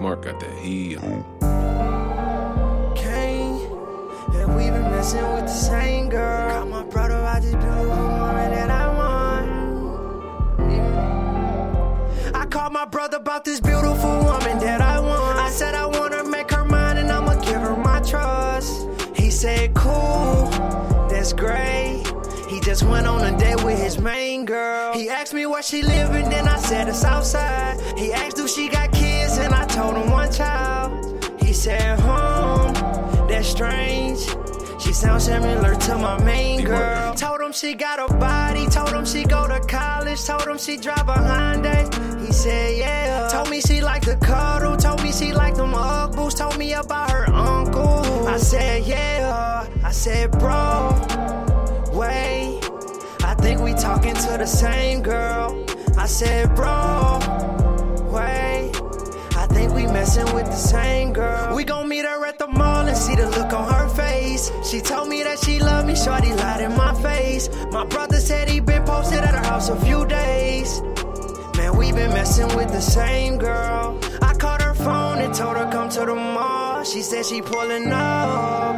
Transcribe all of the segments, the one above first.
Mark got that heat. Kane, and we been messing with the same girl. Got my brother out this beautiful woman that I want. Yeah. I called my brother about this beautiful woman that I want. I said I wanna make her mine and I'ma give her my trust. He said, cool, that's great. He just went on a date with his main girl. He asked me where she living, then I said strange. She sounds similar to my main girl. Told him she got a body, told him she go to college, told him she drive a Hyundai. He said yeah. Told me she like the cuddle, told me she like them Ugg boots, told me about her uncle. I said yeah. I said bro, wait. I think we talking to the same girl. I said bro, the look on her face. She told me that she love me, shorty lied in my face. My brother said he been posted at her house a few days. Man, we been messing with the same girl. I called her phone and told her come to the mall. She said she pulling up.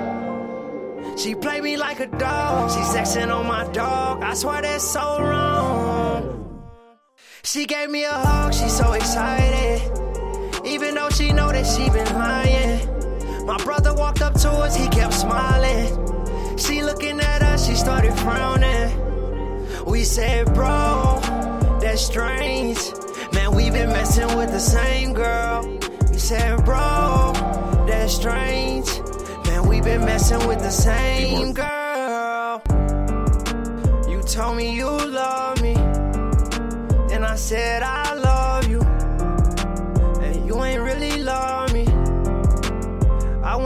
She play me like a dog. She sexing on my dog. I swear that's so wrong. She gave me a hug. She so excited. Even though she know that she been lying. My brother walked up to us. He kept smiling. She looking at us. She started frowning. We said, bro, that's strange. Man, we been messing with the same girl. We said, bro, that's strange. Man, we been messing with the same girl. You told me you love me. Then I said I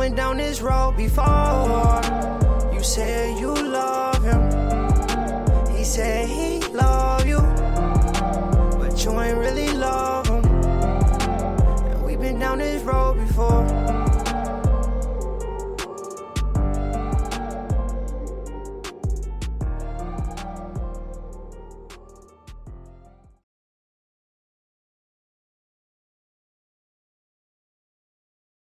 went down this road before. You said you love him. He said